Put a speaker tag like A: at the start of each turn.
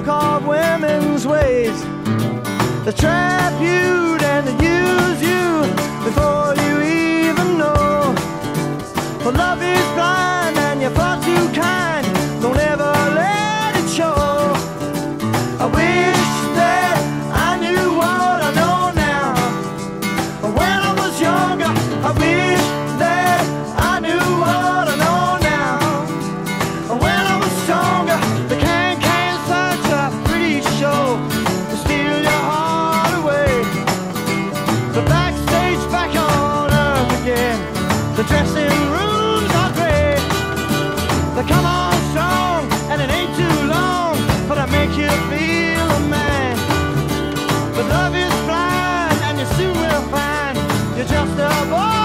A: so-called women's ways. the trap you and they use you before you even know. For love is blind and you're far too kind. Don't ever let it show. I wish. You're just a boy.